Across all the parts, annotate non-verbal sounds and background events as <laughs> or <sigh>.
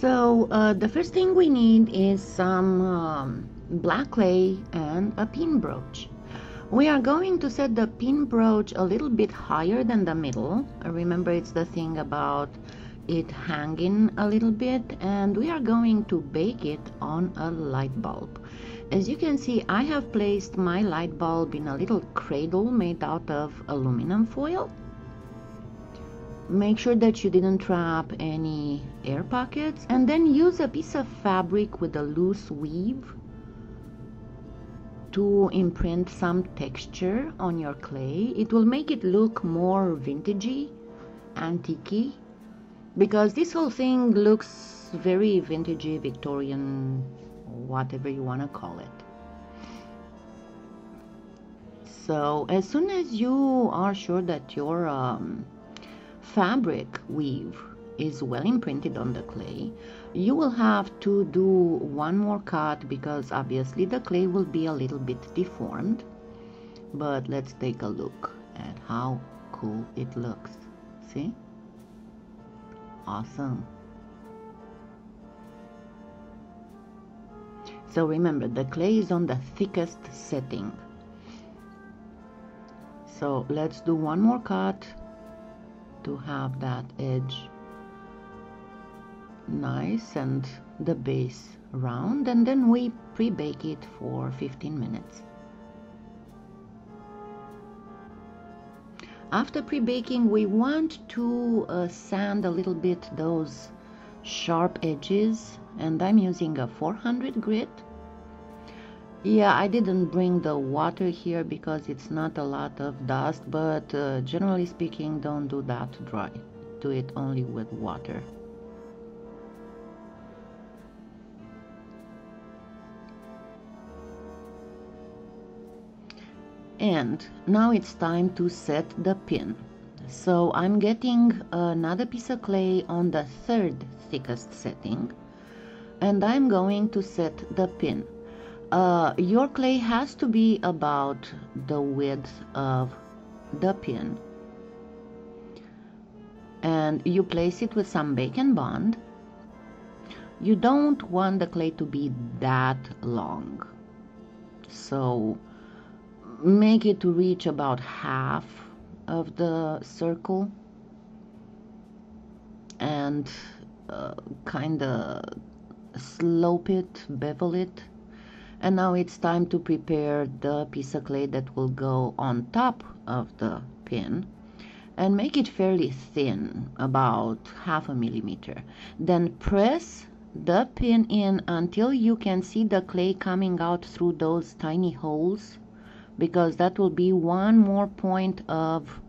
So uh, the first thing we need is some um, black clay and a pin brooch. We are going to set the pin brooch a little bit higher than the middle. Remember it's the thing about it hanging a little bit and we are going to bake it on a light bulb. As you can see I have placed my light bulb in a little cradle made out of aluminum foil. Make sure that you didn't trap any air pockets and then use a piece of fabric with a loose weave to imprint some texture on your clay. It will make it look more vintagey, antique because this whole thing looks very vintagey, Victorian, whatever you want to call it. So as soon as you are sure that your um, fabric weave is well imprinted on the clay, you will have to do one more cut because obviously the clay will be a little bit deformed. But let's take a look at how cool it looks. See? Awesome. So remember the clay is on the thickest setting. So let's do one more cut to have that edge nice and the base round and then we pre-bake it for 15 minutes. After pre-baking we want to uh, sand a little bit those sharp edges and I'm using a 400 grit. Yeah, I didn't bring the water here because it's not a lot of dust but uh, generally speaking don't do that dry. Do it only with water. and now it's time to set the pin so I'm getting another piece of clay on the third thickest setting and I'm going to set the pin uh, your clay has to be about the width of the pin. And you place it with some and Bond. You don't want the clay to be that long. So make it to reach about half of the circle and uh, kind of slope it, bevel it. And now it's time to prepare the piece of clay that will go on top of the pin and make it fairly thin, about half a millimeter. Then press the pin in until you can see the clay coming out through those tiny holes because that will be one more point of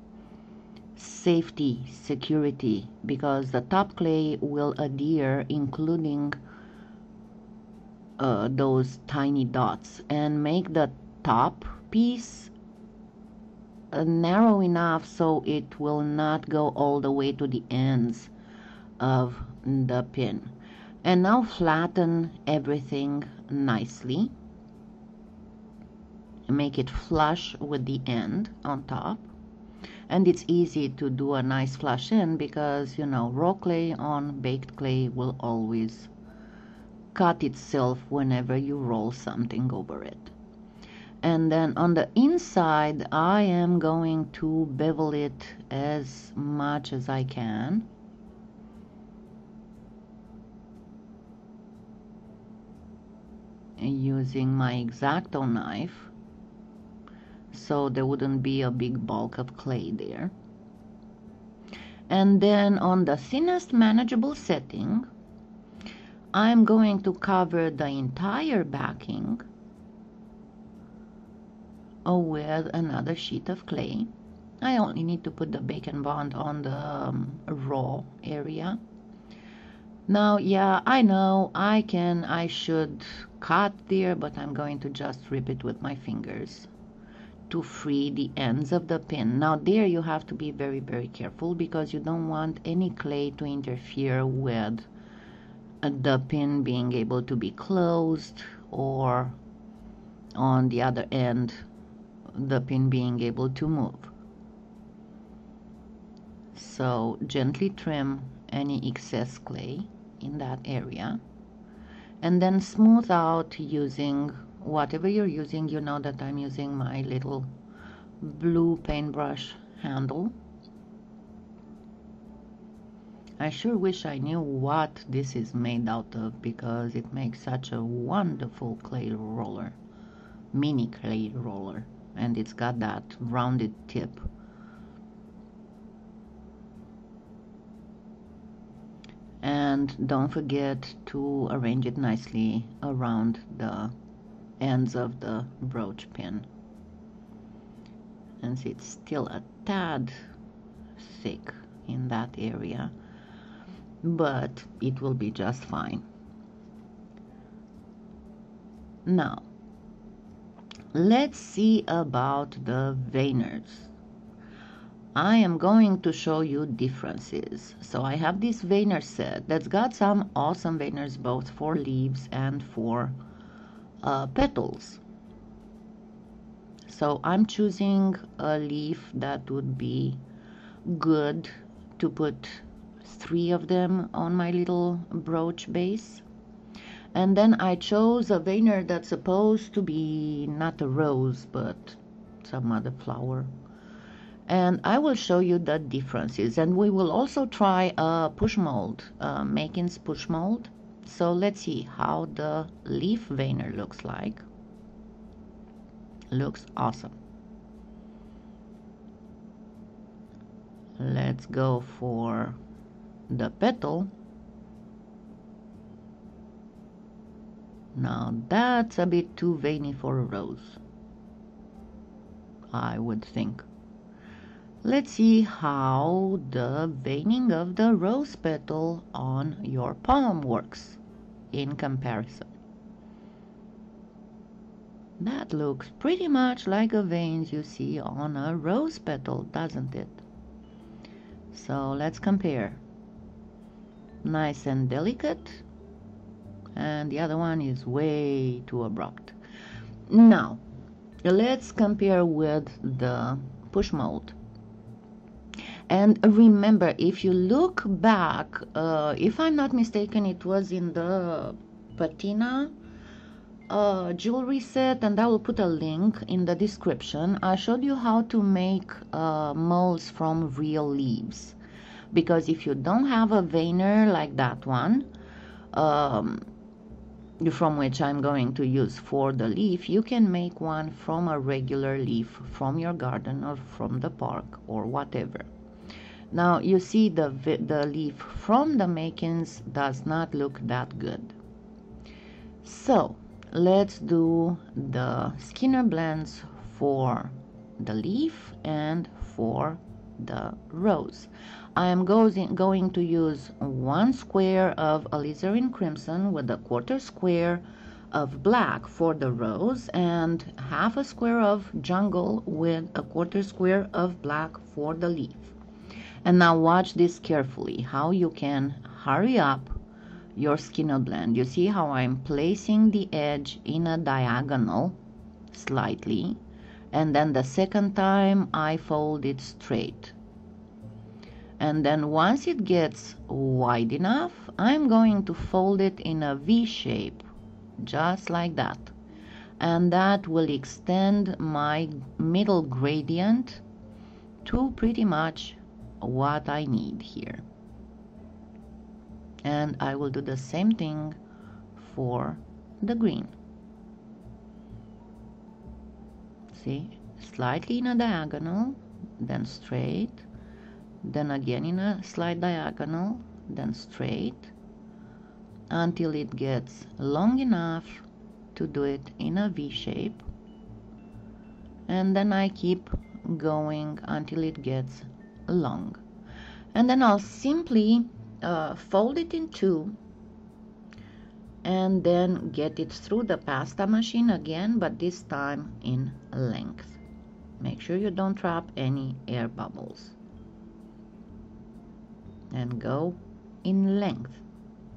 safety security because the top clay will adhere including uh, those tiny dots and make the top piece uh, narrow enough so it will not go all the way to the ends of the pin. And now flatten everything nicely. Make it flush with the end on top. And it's easy to do a nice flush in because you know raw clay on baked clay will always cut itself whenever you roll something over it. And then on the inside I am going to bevel it as much as I can. Using my X-Acto knife. So there wouldn't be a big bulk of clay there. And then on the thinnest manageable setting, I'm going to cover the entire backing with another sheet of clay. I only need to put the Bake and Bond on the um, raw area. Now, yeah, I know I can, I should cut there, but I'm going to just rip it with my fingers to free the ends of the pin. Now there you have to be very very careful because you don't want any clay to interfere with the pin being able to be closed or on the other end the pin being able to move. So gently trim any excess clay in that area. And then smooth out using whatever you're using. You know that I'm using my little blue paintbrush handle I sure wish I knew what this is made out of because it makes such a wonderful clay roller mini clay roller and it's got that rounded tip. And don't forget to arrange it nicely around the ends of the brooch pin. And it's still a tad thick in that area but it will be just fine now let's see about the veiners I am going to show you differences. So I have this veiner set that's got some awesome veiners both for leaves and for uh, petals. So I'm choosing a leaf that would be good to put three of them on my little brooch base. And then I chose a veiner that's supposed to be not a rose, but some other flower. And I will show you the differences. And we will also try a push mold uh, Makin's push mold. So let's see how the leaf veiner looks like. Looks awesome. Let's go for the petal now that's a bit too veiny for a rose I would think Let's see how the veining of the rose petal on your palm works in comparison. That looks pretty much like the veins you see on a rose petal, doesn't it? So let's compare. Nice and delicate, and the other one is way too abrupt. Now, let's compare with the push mold and remember if you look back uh, if i'm not mistaken it was in the patina uh, jewelry set and I will put a link in the description. I showed you how to make uh, molds from real leaves because if you don't have a veiner like that one um, from which I'm going to use for the leaf you can make one from a regular leaf from your garden or from the park or whatever now you see the, the leaf from the Makin's does not look that good. So let's do the Skinner blends for the leaf and for the rose. I am going, to use one square of alizarin crimson with a quarter square of black for the rose and half a square of jungle with a quarter square of black for the leaf. And now watch this carefully, how you can hurry up your Skinner blend. You see how I'm placing the edge in a diagonal slightly and then the second time I fold it straight. And then once it gets wide enough, I'm going to fold it in a V shape, just like that. And that will extend my middle gradient to pretty much what I need here. And I will do the same thing for the green. See? Slightly in a diagonal then straight then again in a slight diagonal then straight until it gets long enough to do it in a V shape. And then I keep going until it gets long. And then I'll simply uh, fold it in two and then get it through the pasta machine again but this time in length. Make sure you don't trap any air bubbles and go in length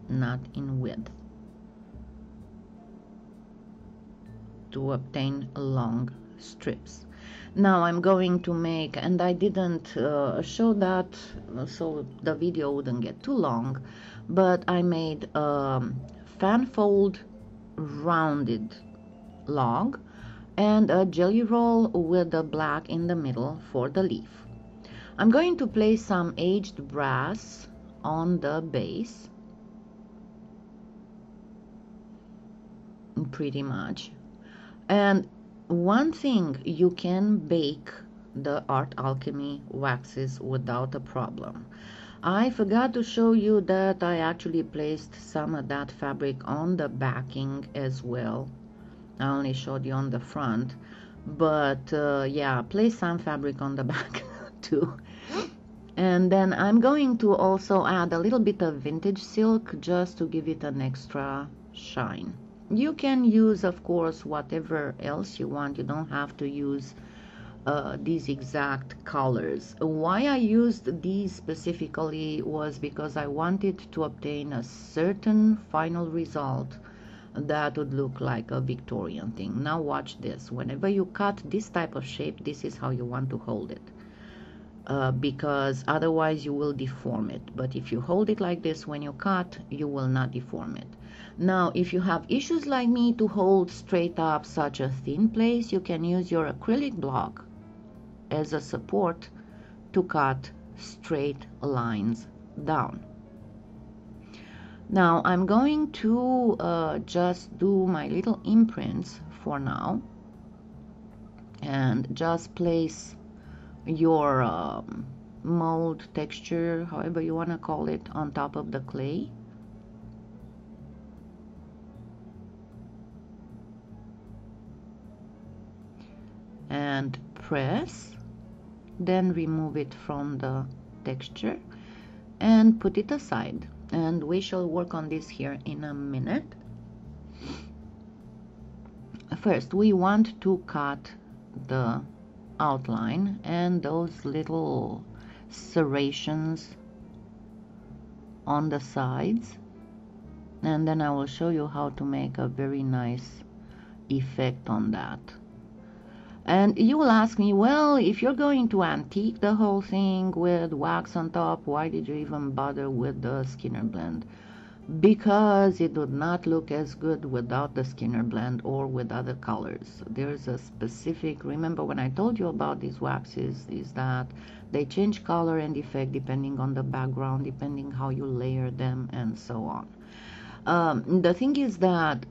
not in width to obtain long strips now I'm going to make and I didn't uh, show that so the video wouldn't get too long but I made a fan fold rounded log and a jelly roll with the black in the middle for the leaf. I'm going to place some aged brass on the base pretty much. And one thing you can bake the art alchemy waxes without a problem. I forgot to show you that I actually placed some of that fabric on the backing as well. I only showed you on the front. But uh, yeah place some fabric on the <laughs> back too and then I'm going to also add a little bit of vintage silk just to give it an extra shine. You can use of course whatever else you want. You don't have to use uh, these exact colors. Why I used these specifically was because I wanted to obtain a certain final result that would look like a Victorian thing. Now watch this. Whenever you cut this type of shape this is how you want to hold it uh, because otherwise you will deform it. But if you hold it like this when you cut you will not deform it. Now if you have issues like me to hold straight up such a thin place you can use your acrylic block as a support to cut straight lines down. Now I'm going to uh, just do my little imprints for now and just place your um, mold texture however you want to call it on top of the clay. And press then remove it from the texture and put it aside. And we shall work on this here in a minute. First we want to cut the outline and those little serrations on the sides. And then I will show you how to make a very nice effect on that. And you will ask me well if you're going to antique the whole thing with wax on top why did you even bother with the Skinner blend because it would not look as good without the Skinner blend or with other colors. There's a specific, remember when I told you about these waxes, is that they change color and effect depending on the background, depending how you layer them and so on. Um, the thing is that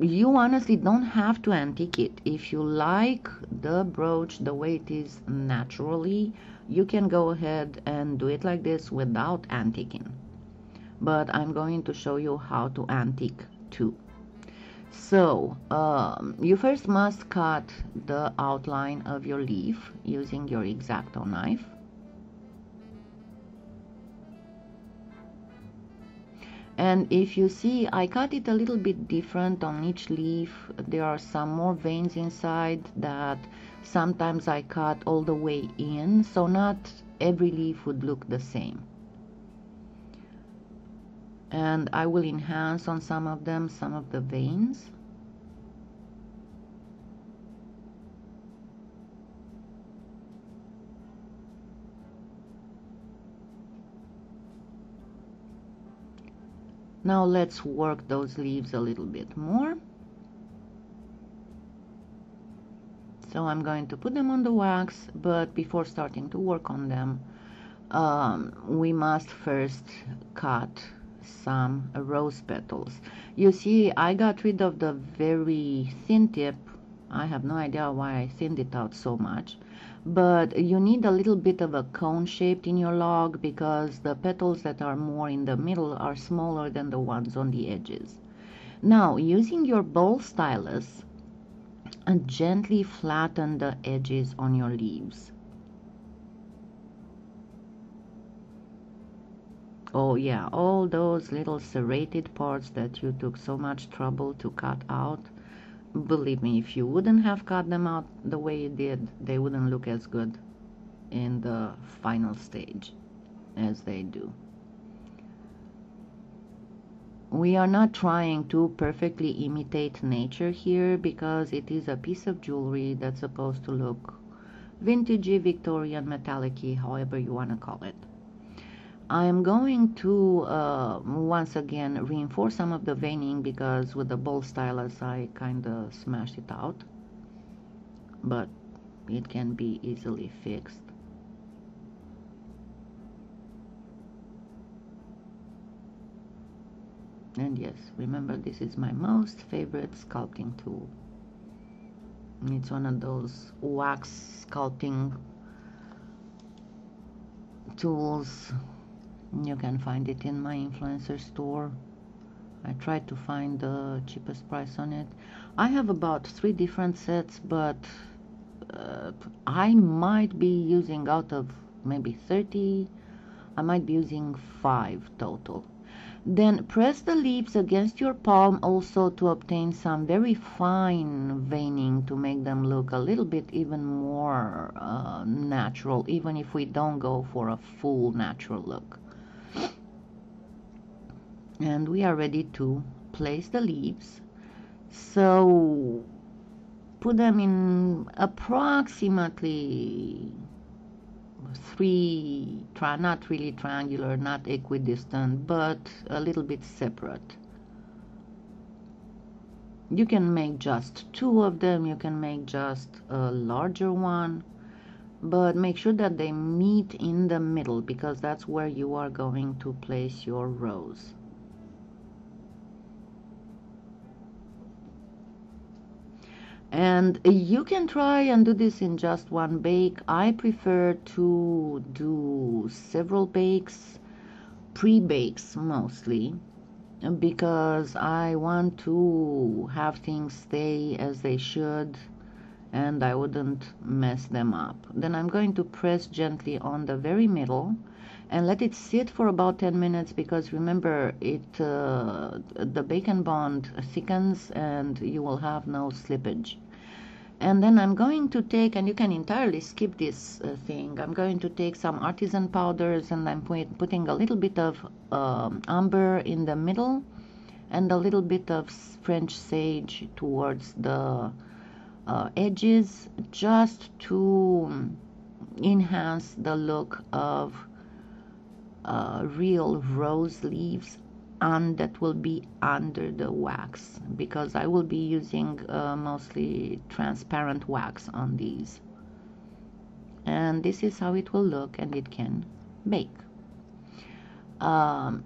you honestly don't have to antique it. If you like the brooch the way it is naturally, you can go ahead and do it like this without antiquing but I'm going to show you how to antique too. So um, you first must cut the outline of your leaf using your X-Acto knife. And if you see, I cut it a little bit different on each leaf. There are some more veins inside that sometimes I cut all the way in, so not every leaf would look the same and I will enhance on some of them some of the veins. Now let's work those leaves a little bit more. So I'm going to put them on the wax but before starting to work on them um, we must first cut some rose petals. You see, I got rid of the very thin tip. I have no idea why I thinned it out so much. But you need a little bit of a cone shaped in your log because the petals that are more in the middle are smaller than the ones on the edges. Now, using your bowl stylus, and gently flatten the edges on your leaves. Oh yeah all those little serrated parts that you took so much trouble to cut out believe me if you wouldn't have cut them out the way you did they wouldn't look as good in the final stage as they do we are not trying to perfectly imitate nature here because it is a piece of jewelry that's supposed to look vintagey, Victorian, metallic however you want to call it. I am going to uh, once again reinforce some of the veining because with the ball stylus I kind of smashed it out. But it can be easily fixed. And yes remember this is my most favorite sculpting tool. It's one of those wax sculpting tools you can find it in my influencer store. I tried to find the cheapest price on it. I have about three different sets but uh, I might be using out of maybe 30 I might be using five total. Then press the leaves against your palm also to obtain some very fine veining to make them look a little bit even more uh, natural, even if we don't go for a full natural look. And we are ready to place the leaves. So put them in approximately three, tri not really triangular, not equidistant, but a little bit separate. You can make just two of them, you can make just a larger one, but make sure that they meet in the middle because that's where you are going to place your rose. And you can try and do this in just one bake. I prefer to do several bakes pre-bakes mostly because I want to have things stay as they should and I wouldn't mess them up. Then I'm going to press gently on the very middle and let it sit for about 10 minutes because remember it uh, the Bake and Bond thickens and you will have no slippage and then I'm going to take and you can entirely skip this uh, thing. I'm going to take some artisan powders and I'm put, putting a little bit of um, amber in the middle and a little bit of French sage towards the uh, edges just to enhance the look of uh, real rose leaves and that will be under the wax because I will be using uh, mostly transparent wax on these. And this is how it will look and it can bake. Um,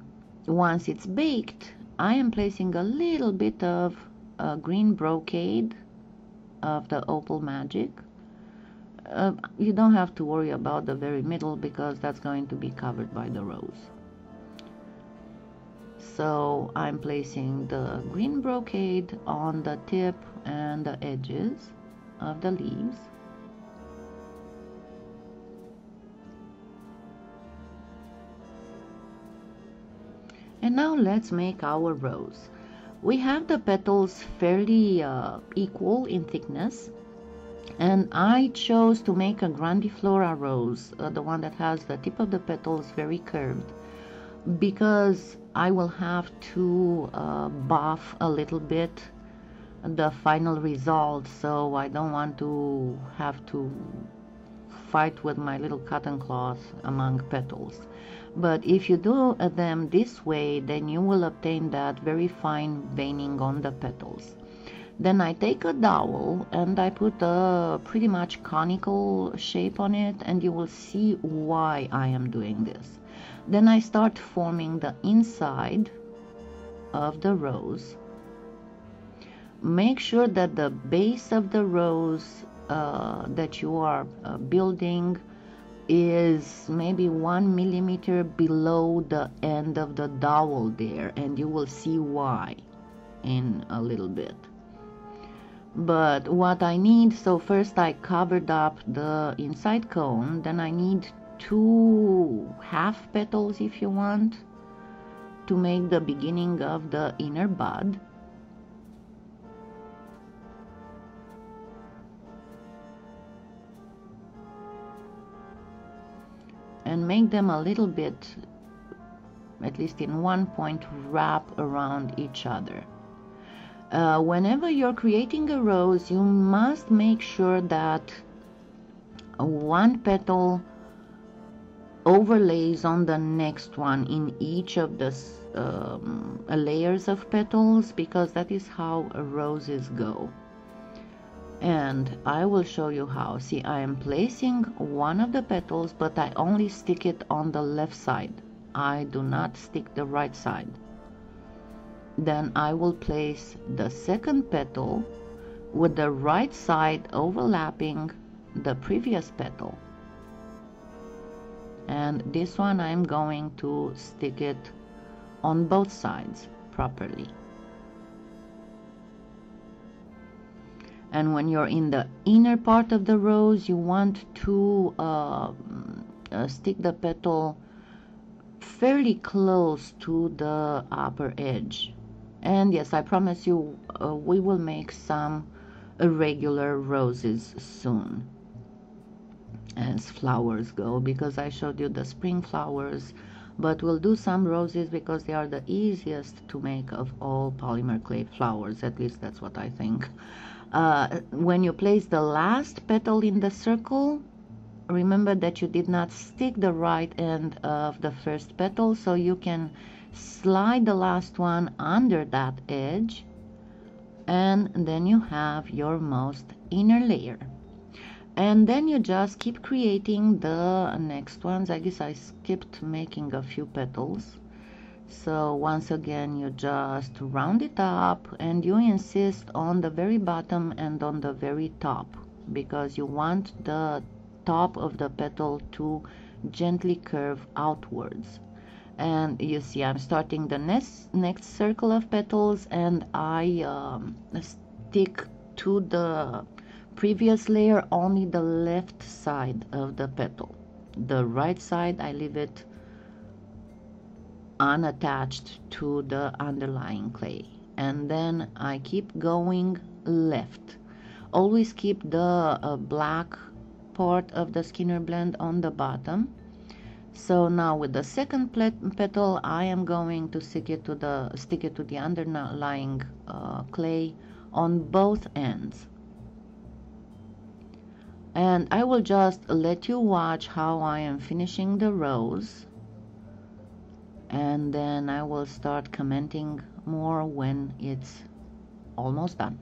once it's baked I am placing a little bit of uh, green brocade of the opal magic. Uh, you don't have to worry about the very middle because that's going to be covered by the rose so I'm placing the green brocade on the tip and the edges of the leaves. And now let's make our rose we have the petals fairly uh, equal in thickness. And I chose to make a grandiflora rose uh, the one that has the tip of the petals very curved because I will have to uh, buff a little bit the final result so I don't want to have to fight with my little cotton cloth among petals. But if you do them this way then you will obtain that very fine veining on the petals. Then I take a dowel and I put a pretty much conical shape on it and you will see why I am doing this then I start forming the inside of the rose. Make sure that the base of the rose uh, that you are uh, building is maybe one millimeter below the end of the dowel there and you will see why in a little bit but what I need so first I covered up the inside cone then I need two half petals if you want to make the beginning of the inner bud and make them a little bit at least in one point, wrap around each other. Uh, whenever you're creating a rose, you must make sure that one petal overlays on the next one in each of the um, layers of petals because that is how roses go. And I will show you how. See I am placing one of the petals but I only stick it on the left side. I do not stick the right side. Then I will place the second petal with the right side overlapping the previous petal and this one I'm going to stick it on both sides properly. And when you're in the inner part of the rose you want to uh, uh, stick the petal fairly close to the upper edge. And yes I promise you uh, we will make some irregular roses soon as flowers go because I showed you the spring flowers. But we'll do some roses because they are the easiest to make of all polymer clay flowers. At least that's what I think. Uh, when you place the last petal in the circle remember that you did not stick the right end of the first petal so you can slide the last one under that edge and then you have your most inner layer and then you just keep creating the next ones. I guess I skipped making a few petals. So once again you just round it up and you insist on the very bottom and on the very top because you want the top of the petal to gently curve outwards. And you see I'm starting the next next circle of petals and I um, stick to the previous layer only the left side of the petal. The right side I leave it unattached to the underlying clay. And then I keep going left. Always keep the uh, black part of the Skinner blend on the bottom. So now with the second petal I am going to stick it to the stick it to the underlying uh, clay on both ends and I will just let you watch how I am finishing the rows and then I will start commenting more when it's almost done.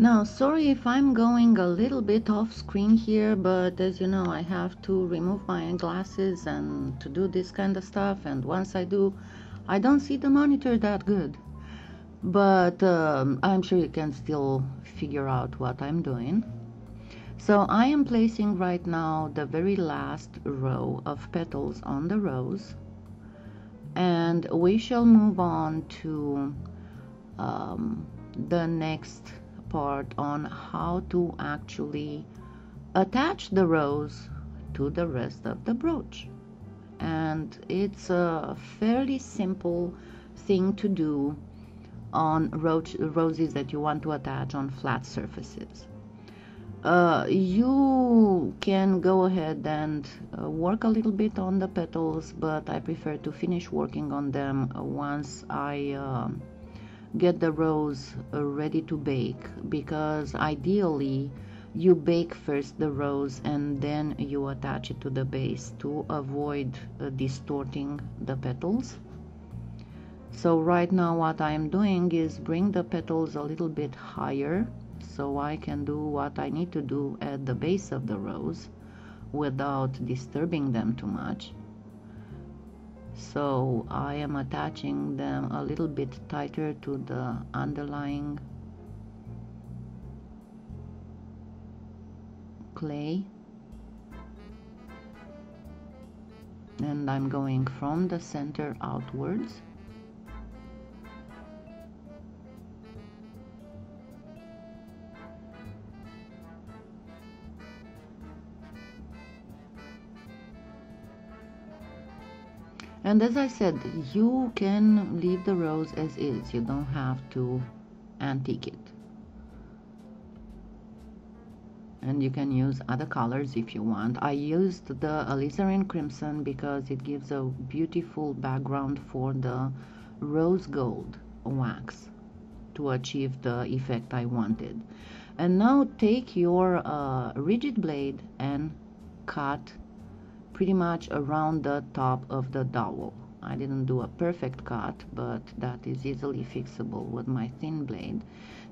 Now, sorry if I'm going a little bit off screen here, but as you know, I have to remove my glasses and to do this kind of stuff. And once I do, I don't see the monitor that good. But um, I'm sure you can still figure out what I'm doing. So I am placing right now the very last row of petals on the rose. And we shall move on to um, the next part on how to actually attach the rose to the rest of the brooch and it's a fairly simple thing to do on roses that you want to attach on flat surfaces. Uh, you can go ahead and uh, work a little bit on the petals, but I prefer to finish working on them once I uh, get the rose uh, ready to bake because ideally you bake first the rose and then you attach it to the base to avoid uh, distorting the petals. So right now what I am doing is bring the petals a little bit higher so I can do what I need to do at the base of the rose without disturbing them too much so I am attaching them a little bit tighter to the underlying clay. And I'm going from the center outwards and as I said you can leave the rose as is. You don't have to antique it. And you can use other colors if you want. I used the alizarin crimson because it gives a beautiful background for the rose gold wax to achieve the effect I wanted. And now take your uh, rigid blade and cut pretty much around the top of the dowel. I didn't do a perfect cut, but that is easily fixable with my thin blade.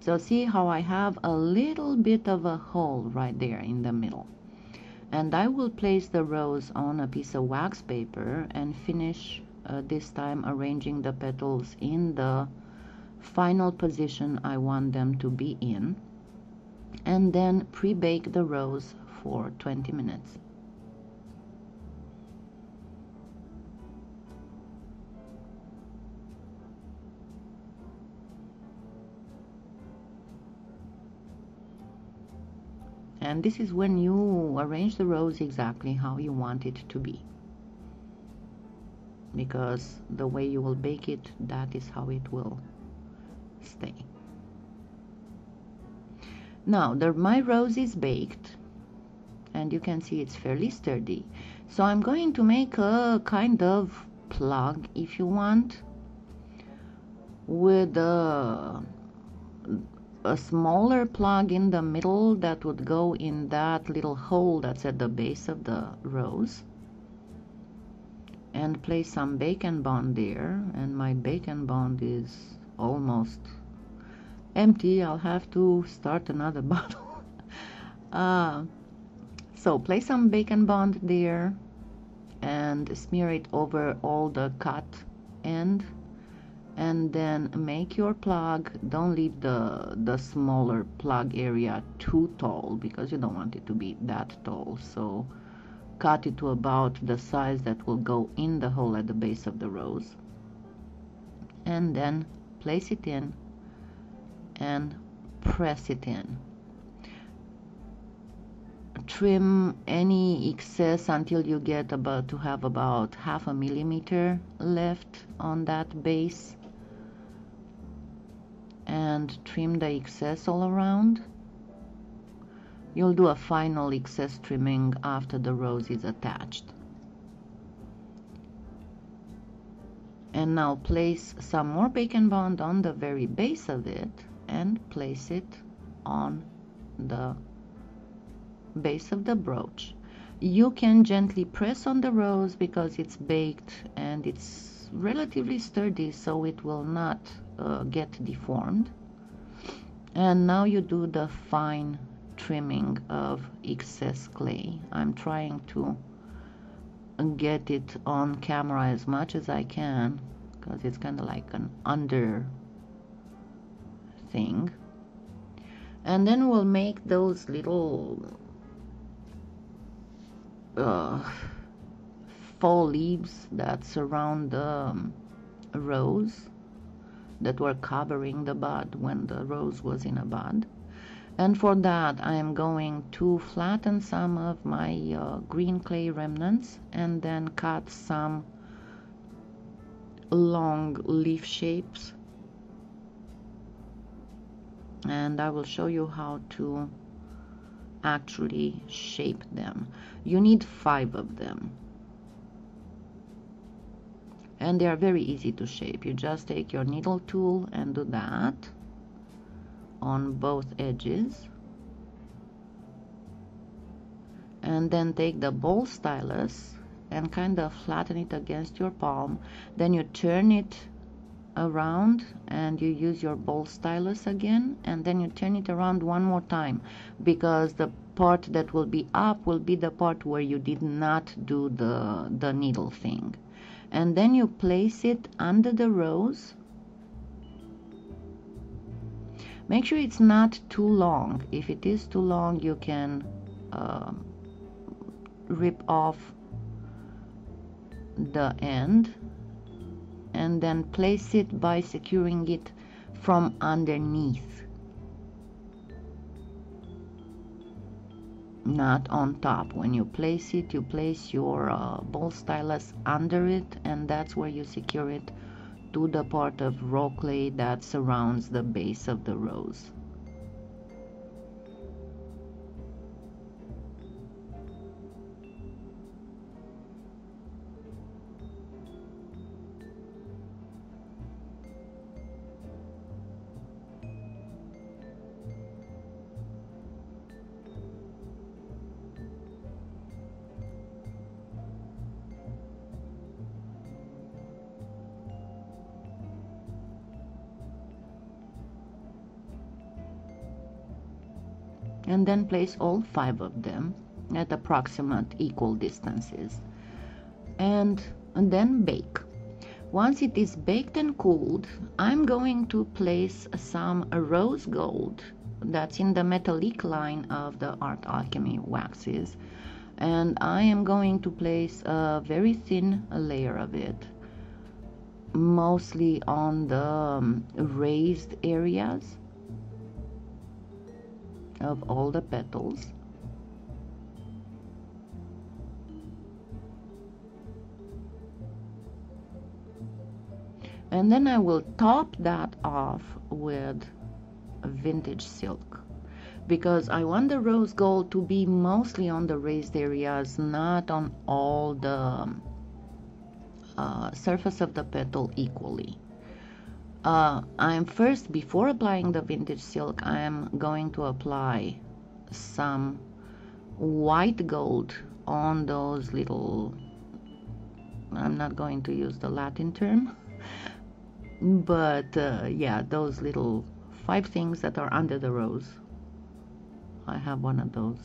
So see how I have a little bit of a hole right there in the middle. And I will place the rose on a piece of wax paper and finish uh, this time arranging the petals in the final position I want them to be in. And then pre-bake the rose for 20 minutes. And this is when you arrange the rose exactly how you want it to be. Because the way you will bake it that is how it will stay. Now the, my rose is baked and you can see it's fairly sturdy. So I'm going to make a kind of plug if you want with a a smaller plug in the middle that would go in that little hole that's at the base of the rose and place some Bake and Bond there. And my Bake and Bond is almost empty. I'll have to start another <laughs> bottle. Uh, so place some bacon Bond there and smear it over all the cut end and then make your plug. Don't leave the the smaller plug area too tall because you don't want it to be that tall. So cut it to about the size that will go in the hole at the base of the rose. And then place it in and press it in. Trim any excess until you get about to have about half a millimeter left on that base and trim the excess all around. You'll do a final excess trimming after the rose is attached. And now place some more Bake and Bond on the very base of it and place it on the base of the brooch. You can gently press on the rose because it's baked and it's relatively sturdy so it will not uh, get deformed. And now you do the fine trimming of excess clay. I'm trying to get it on camera as much as I can because it's kind of like an under thing. And then we'll make those little uh, fall leaves that surround the um, rose that were covering the bud when the rose was in a bud and for that I am going to flatten some of my uh, green clay remnants and then cut some long leaf shapes. And I will show you how to actually shape them. You need five of them and they are very easy to shape. You just take your needle tool and do that on both edges. And then take the ball stylus and kind of flatten it against your palm. Then you turn it around and you use your ball stylus again. And then you turn it around one more time because the part that will be up will be the part where you did not do the the needle thing and then you place it under the rose. Make sure it's not too long. If it is too long you can uh, rip off the end and then place it by securing it from underneath not on top. When you place it you place your uh, ball stylus under it and that's where you secure it to the part of raw clay that surrounds the base of the rose and then place all five of them at approximate equal distances. And, and then bake. Once it is baked and cooled, I'm going to place some rose gold that's in the Metallique line of the Art Alchemy waxes. And I am going to place a very thin layer of it mostly on the um, raised areas of all the petals. And then I will top that off with vintage silk. Because I want the rose gold to be mostly on the raised areas not on all the uh, surface of the petal equally uh, I'm first before applying the vintage silk I am going to apply some white gold on those little I'm not going to use the Latin term but uh, yeah those little five things that are under the rose. I have one of those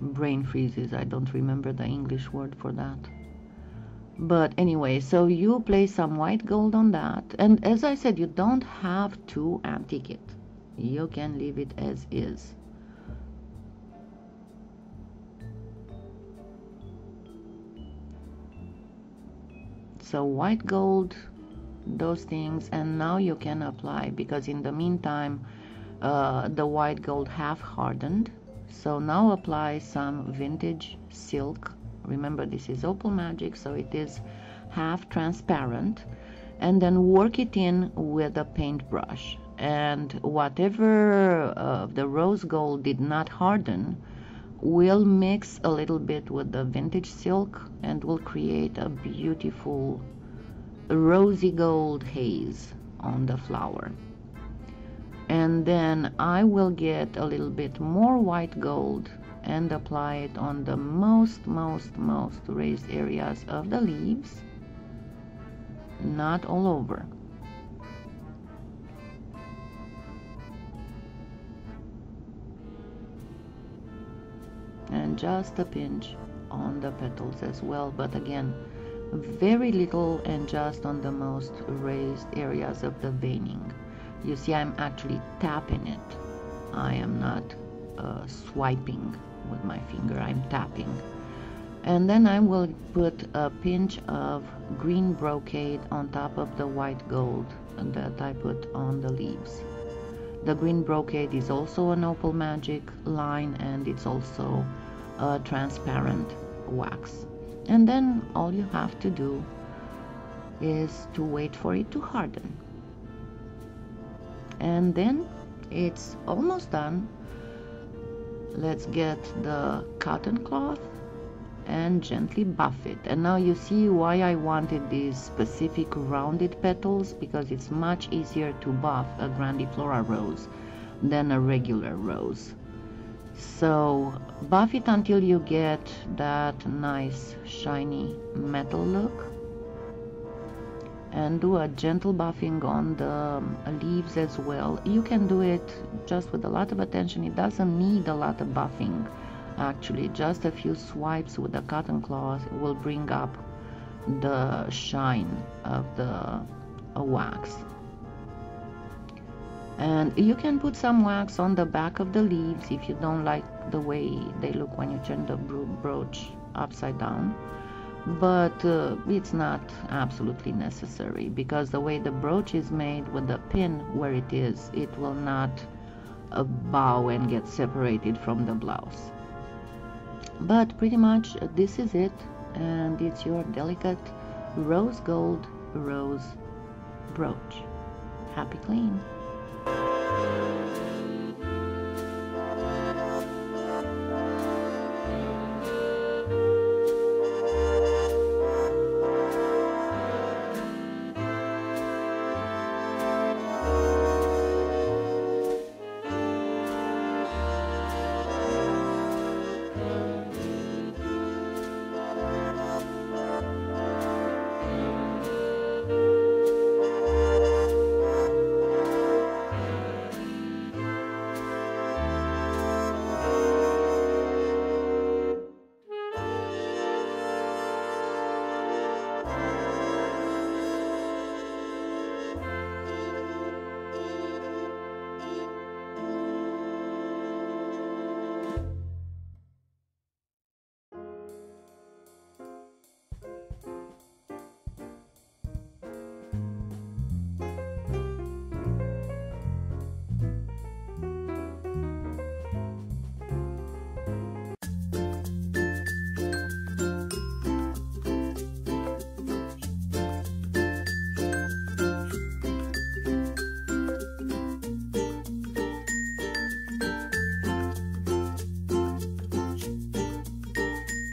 brain freezes. I don't remember the English word for that but anyway so you place some white gold on that. And as I said you don't have to antique it. You can leave it as is. So white gold those things and now you can apply because in the meantime uh, the white gold half hardened. So now apply some vintage silk remember this is opal magic so it is half transparent. And then work it in with a paintbrush. And whatever uh, the rose gold did not harden will mix a little bit with the vintage silk and will create a beautiful rosy gold haze on the flower. And then I will get a little bit more white gold and apply it on the most most most raised areas of the leaves not all over. And just a pinch on the petals as well but again very little and just on the most raised areas of the veining. You see I'm actually tapping it. I am not uh, swiping with my finger I'm tapping. And then I will put a pinch of green brocade on top of the white gold that I put on the leaves. The green brocade is also an opal magic line and it's also a transparent wax. And then all you have to do is to wait for it to harden. And then it's almost done let's get the cotton cloth and gently buff it. And now you see why I wanted these specific rounded petals because it's much easier to buff a grandiflora rose than a regular rose. So buff it until you get that nice shiny metal look and do a gentle buffing on the um, leaves as well. You can do it just with a lot of attention. It doesn't need a lot of buffing actually. Just a few swipes with a cotton cloth will bring up the shine of the wax. And you can put some wax on the back of the leaves if you don't like the way they look when you turn the brooch upside down but uh, it's not absolutely necessary because the way the brooch is made with the pin where it is it will not uh, bow and get separated from the blouse. But pretty much uh, this is it and it's your delicate rose gold rose brooch. Happy clean